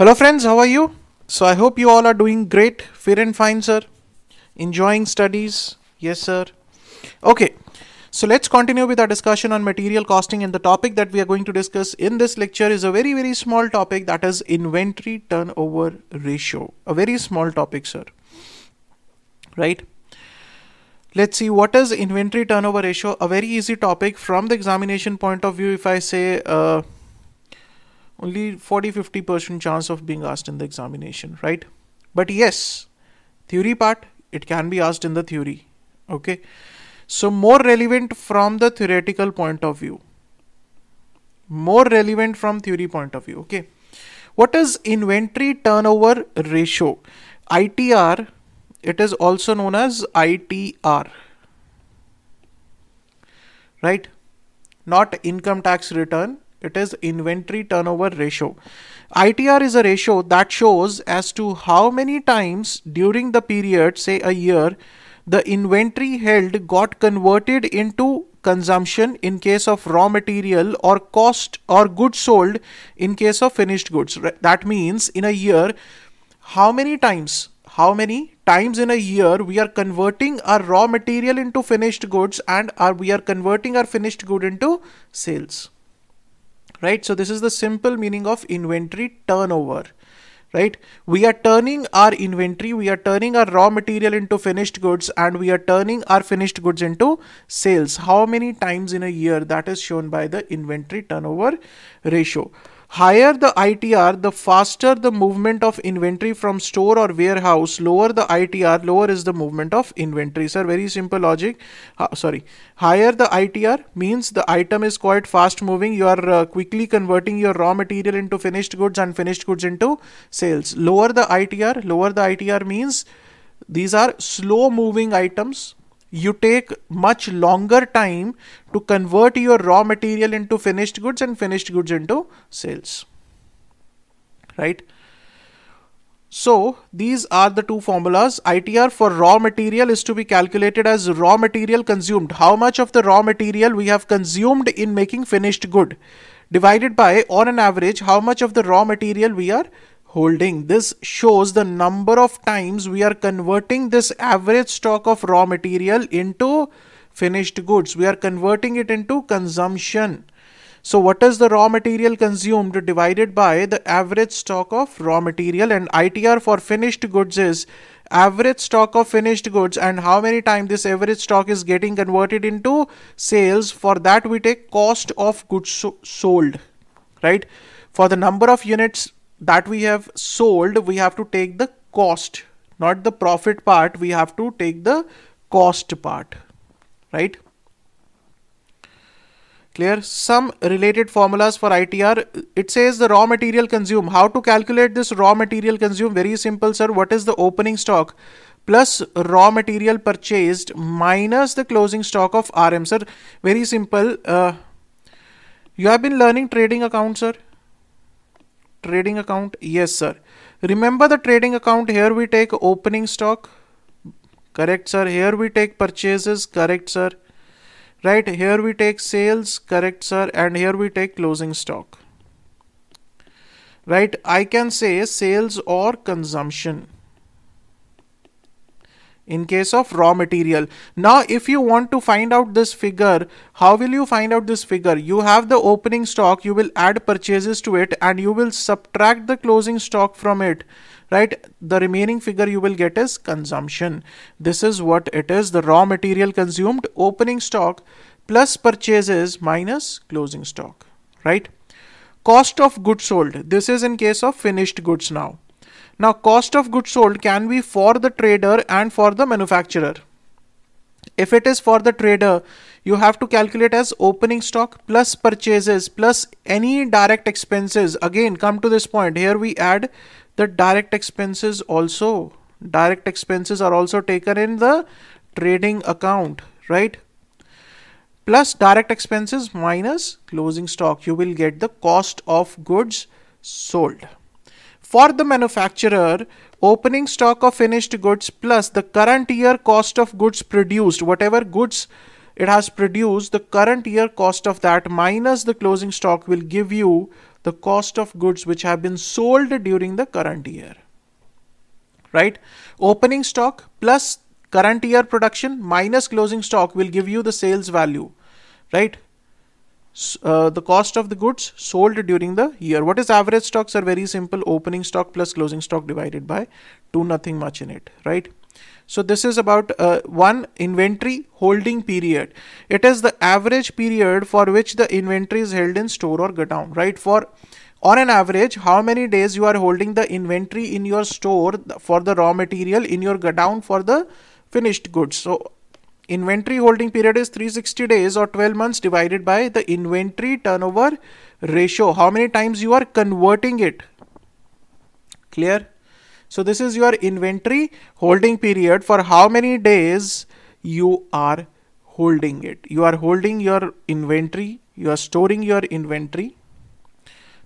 Hello friends, how are you? So I hope you all are doing great, fit and fine sir. Enjoying studies? Yes sir. Okay, so let's continue with our discussion on material costing and the topic that we are going to discuss in this lecture is a very very small topic that is inventory turnover ratio. A very small topic sir. Right? Let's see what is inventory turnover ratio. A very easy topic from the examination point of view if I say uh, only 40 50% chance of being asked in the examination right? But yes theory part it can be asked in the theory okay? So more relevant from the theoretical point of view. More relevant from theory point of view okay? What is inventory turnover ratio? Itr it is also known as itr right? Not income tax return it is inventory turnover ratio. ITR is a ratio that shows as to how many times during the period, say a year, the inventory held got converted into consumption in case of raw material or cost or goods sold in case of finished goods. That means in a year, how many times, how many times in a year we are converting our raw material into finished goods and are we are converting our finished good into sales right? So this is the simple meaning of inventory turnover right? We are turning our inventory we are turning our raw material into finished goods and we are turning our finished goods into sales. How many times in a year that is shown by the inventory turnover ratio Higher the ITR, the faster the movement of inventory from store or warehouse. Lower the ITR, lower is the movement of inventory. Sir, very simple logic. Uh, sorry. Higher the ITR means the item is quite fast moving. You are uh, quickly converting your raw material into finished goods and finished goods into sales. Lower the ITR, lower the ITR means these are slow moving items you take much longer time to convert your raw material into finished goods and finished goods into sales. Right? So these are the two formulas. Itr for raw material is to be calculated as raw material consumed. How much of the raw material we have consumed in making finished good? Divided by on an average how much of the raw material we are holding. This shows the number of times we are converting this average stock of raw material into finished goods. We are converting it into consumption. So what is the raw material consumed divided by the average stock of raw material and ITR for finished goods is average stock of finished goods and how many times this average stock is getting converted into sales for that we take cost of goods sold right for the number of units that we have sold, we have to take the cost, not the profit part. We have to take the cost part, right? Clear? Some related formulas for ITR. It says the raw material consume. How to calculate this raw material consume? Very simple, sir. What is the opening stock? plus raw material purchased minus the closing stock of RM. Sir, very simple. Uh, you have been learning trading account, sir trading account? Yes sir. Remember the trading account? Here we take opening stock. Correct sir. Here we take purchases. Correct sir. Right. Here we take sales. Correct sir. And here we take closing stock. Right. I can say sales or consumption in case of raw material. Now, if you want to find out this figure, how will you find out this figure? You have the opening stock, you will add purchases to it and you will subtract the closing stock from it right? The remaining figure you will get is consumption. This is what it is the raw material consumed opening stock plus purchases minus closing stock right? Cost of goods sold. This is in case of finished goods now now cost of goods sold can be for the trader and for the manufacturer. If it is for the trader, you have to calculate as opening stock plus purchases plus any direct expenses. Again, come to this point. Here we add the direct expenses also. Direct expenses are also taken in the trading account, right? Plus direct expenses minus closing stock. You will get the cost of goods sold. For the manufacturer, opening stock of finished goods plus the current year cost of goods produced, whatever goods it has produced, the current year cost of that minus the closing stock will give you the cost of goods which have been sold during the current year. Right? Opening stock plus current year production minus closing stock will give you the sales value. Right? Uh, the cost of the goods sold during the year. What is average stocks are very simple opening stock plus closing stock divided by 2 nothing much in it right so this is about uh, one inventory holding period. It is the average period for which the inventory is held in store or godown, right? For on an average, how many days you are holding the inventory in your store for the raw material in your godown for the finished goods. So inventory holding period is 360 days or 12 months divided by the inventory turnover ratio. How many times you are converting it? Clear? So this is your inventory holding period for how many days you are holding it. You are holding your inventory, you are storing your inventory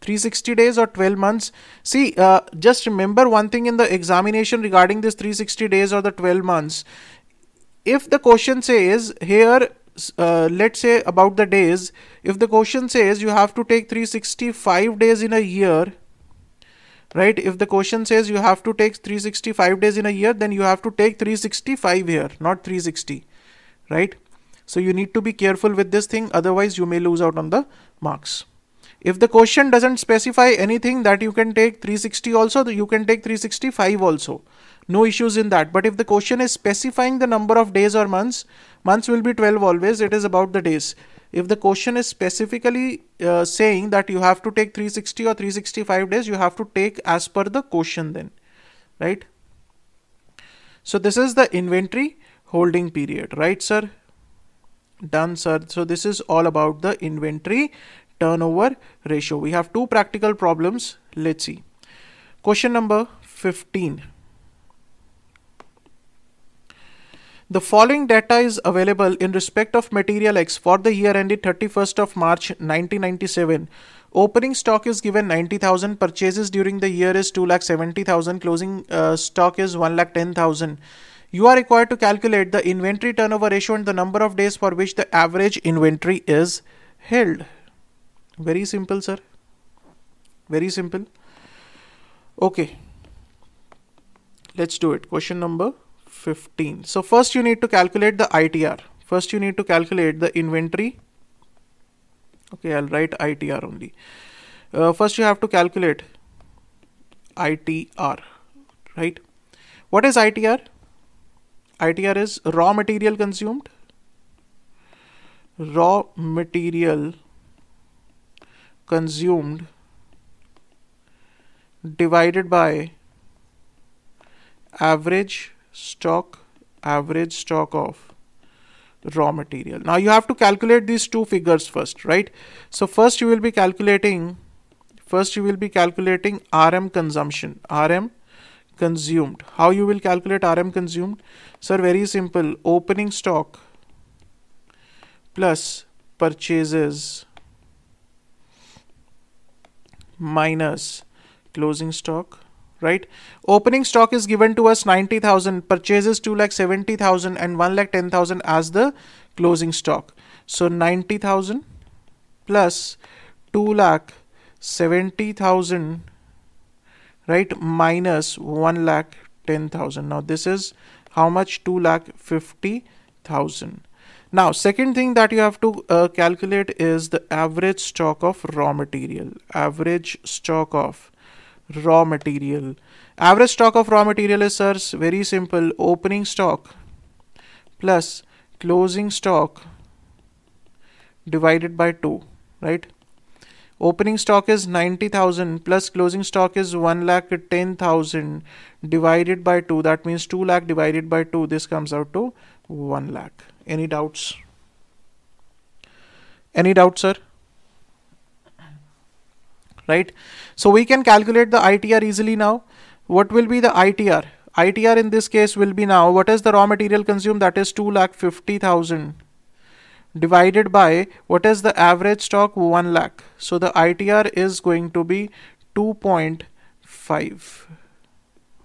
360 days or 12 months. See, uh, just remember one thing in the examination regarding this 360 days or the 12 months. If the question says here, uh, let's say about the days, if the question says you have to take 365 days in a year, right? If the question says you have to take 365 days in a year then you have to take 365 here not 360 right? So you need to be careful with this thing otherwise you may lose out on the marks if the question doesn't specify anything that you can take 360 also you can take 365 also. No issues in that. But if the question is specifying the number of days or months months will be 12 always. It is about the days. If the question is specifically uh, saying that you have to take 360 or 365 days you have to take as per the question then. Right? So this is the inventory holding period. Right sir? Done sir. So this is all about the inventory turnover ratio we have two practical problems let's see question number 15 The following data is available in respect of material X for the year ended 31st of March 1997. Opening stock is given 90,000, purchases during the year is 2,70,000, closing uh, stock is 1,10,000. You are required to calculate the inventory turnover ratio and the number of days for which the average inventory is held. Very simple, sir. Very simple. Okay. Let's do it. Question number 15. So first you need to calculate the ITR. First you need to calculate the inventory. Okay, I'll write ITR only. Uh, first you have to calculate ITR, right? What is ITR? ITR is raw material consumed. Raw material consumed divided by average stock average stock of raw material. Now you have to calculate these two figures first right? So first you will be calculating first you will be calculating rm consumption rm consumed. How you will calculate rm consumed? Sir very simple. Opening stock plus purchases minus closing stock right? Opening stock is given to us 90000 purchases 2 lakh 70000 and 1 lakh 10000 as the closing stock. So 90000 plus 2 lakh 70000 right minus 1 lakh 10000 now this is how much? 2 lakh 50000 now second thing that you have to uh, calculate is the average stock of raw material. Average stock of raw material. Average stock of raw material is sirs very simple. Opening stock plus closing stock divided by 2 right? Opening stock is 90000 plus closing stock is 1 lakh 10000 divided by 2 that means 2 lakh divided by 2 this comes out to 1 lakh any doubts any doubts sir right? So we can calculate the ITR easily now. What will be the ITR? ITR in this case will be now, what is the raw material consumed? That is 2 lakh 50,000 divided by what is the average stock 1 lakh. So the ITR is going to be 2.5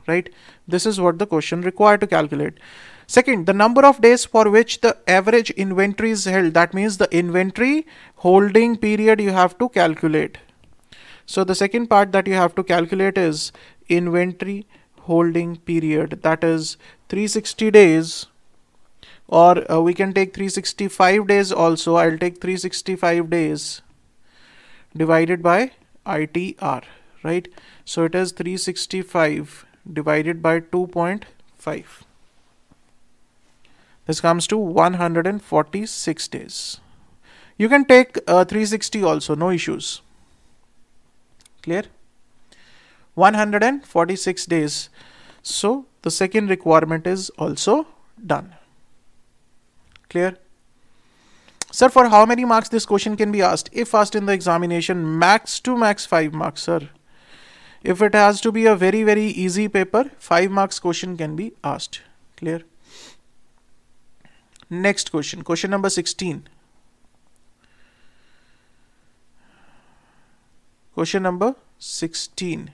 right this is what the question required to calculate second the number of days for which the average inventory is held. That means the inventory holding period you have to calculate. So the second part that you have to calculate is inventory holding period. That is 360 days or uh, we can take 365 days also. I'll take 365 days divided by ITR right? So it is 365 divided by 2.5 this comes to 146 days. You can take uh, 360 also no issues. Clear? 146 days. So the second requirement is also done. Clear? Sir for how many marks this question can be asked? If asked in the examination max to max 5 marks sir. If it has to be a very very easy paper 5 marks question can be asked. Clear next question. Question number 16 question number 16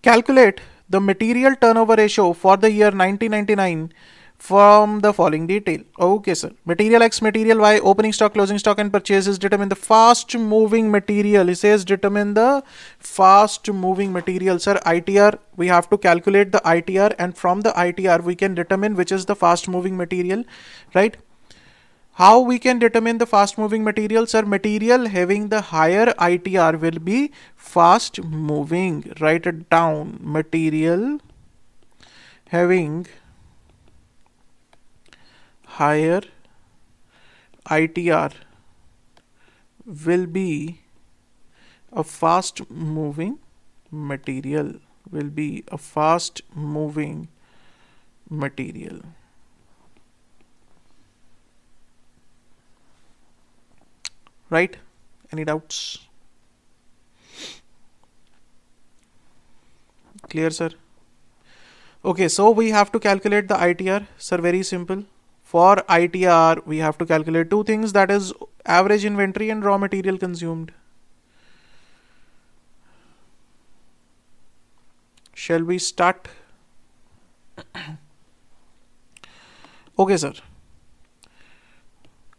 calculate the material turnover ratio for the year 1999 from the following detail. Okay, sir. Material X, material Y, opening stock, closing stock, and purchases determine the fast moving material. He says determine the fast moving material. Sir, ITR, we have to calculate the ITR, and from the ITR, we can determine which is the fast moving material, right? How we can determine the fast moving material? Sir, material having the higher ITR will be fast moving. Write it down. Material having higher ITR will be a fast moving material will be a fast moving material. Right? Any doubts? Clear sir? Okay so we have to calculate the ITR sir. Very simple for ITR, we have to calculate two things that is average inventory and raw material consumed. Shall we start? okay, sir.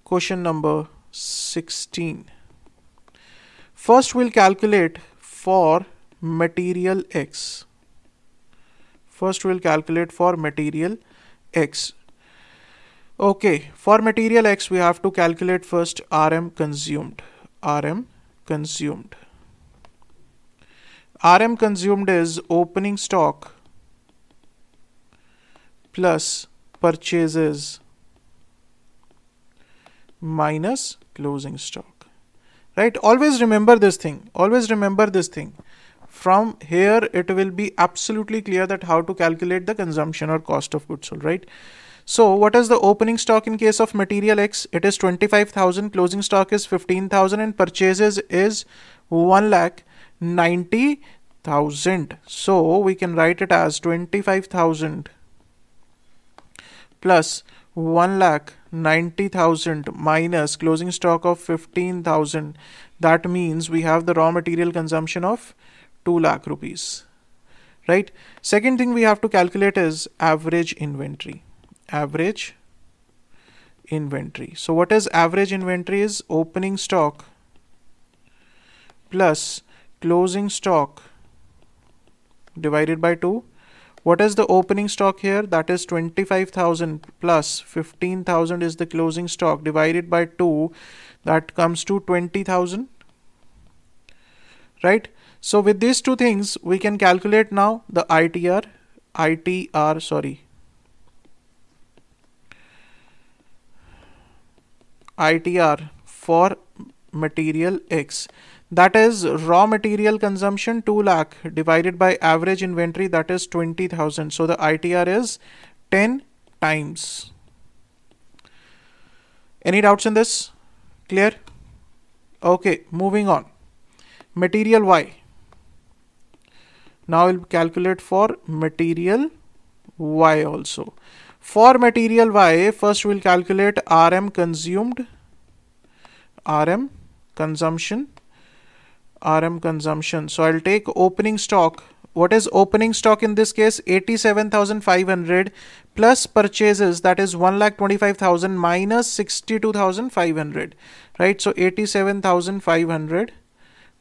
Question number 16. First, we'll calculate for material X. First, we'll calculate for material X. Okay, for material X, we have to calculate first RM consumed. RM consumed. RM consumed is opening stock plus purchases minus closing stock. Right? Always remember this thing. Always remember this thing. From here, it will be absolutely clear that how to calculate the consumption or cost of goods sold, right? So what is the opening stock in case of material X? It is 25,000, closing stock is 15,000 and purchases is 1 lakh 90,000. So we can write it as 25,000 plus 1 lakh 90,000 minus closing stock of 15,000. That means we have the raw material consumption of 2 lakh rupees. Right. Second thing we have to calculate is average inventory average inventory. So what is average inventory is opening stock plus closing stock divided by 2. What is the opening stock here? That is 25,000 plus 15,000 is the closing stock divided by 2. That comes to 20,000. Right? So with these two things, we can calculate now the ITR, ITR, sorry, ITR for material X. That is raw material consumption 2 lakh divided by average inventory that is 20,000. So the ITR is 10 times. Any doubts in this? Clear? Okay, moving on. Material Y. Now we'll calculate for material Y also. For material Y, first we'll calculate RM consumed, RM consumption, RM consumption. So I'll take opening stock. What is opening stock in this case? 87,500 plus purchases that is 1,25,000 minus 62,500, right? So 87,500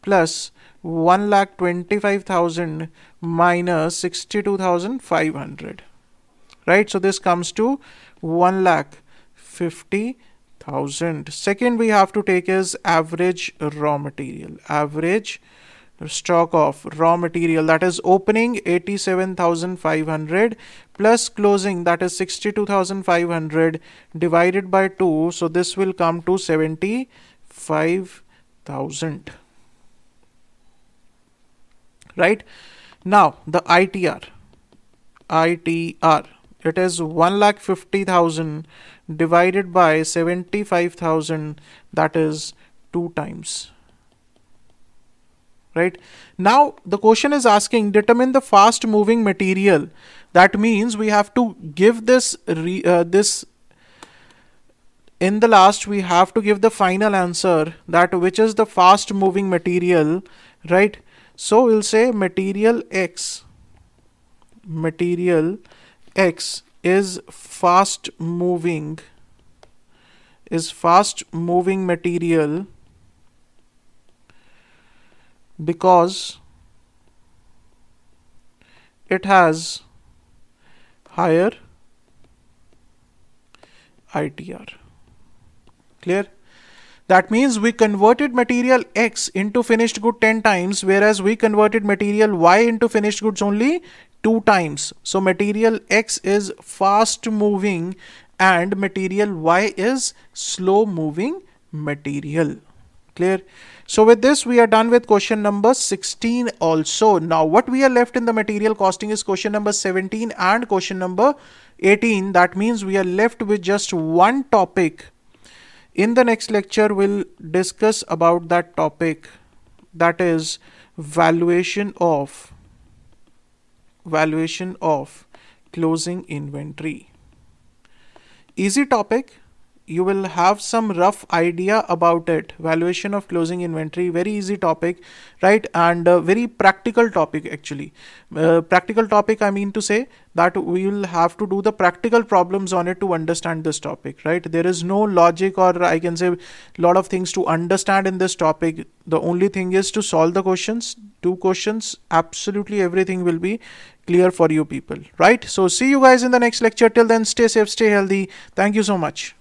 plus 1 lakh 25,000 minus 62,500 right? So this comes to 1 lakh 50,000 second we have to take is average raw material. Average stock of raw material. That is opening 87,500 plus closing. That is 62,500 divided by 2 so this will come to 75,000 right? Now the ITR ITR it is 1,50,000 divided by 75,000 that is 2 times. Right? Now the question is asking determine the fast moving material. That means we have to give this uh, this in the last we have to give the final answer that which is the fast moving material right? So we'll say material x material x is fast moving is fast moving material because it has higher ITR. Clear? That means we converted material X into finished good 10 times, whereas we converted material Y into finished goods only 2 times. So material X is fast moving and material Y is slow moving material. Clear? So with this, we are done with question number 16 also. Now what we are left in the material costing is question number 17 and question number 18. That means we are left with just one topic. In the next lecture, we'll discuss about that topic that is valuation of valuation of closing inventory. Easy topic you will have some rough idea about it. Valuation of closing inventory very easy topic right? And very practical topic actually. Uh, practical topic i mean to say that we will have to do the practical problems on it to understand this topic right? There is no logic or i can say lot of things to understand in this topic. The only thing is to solve the questions two questions. Absolutely everything will be clear for you people right? So see you guys in the next lecture. Till then stay safe stay healthy. Thank you so much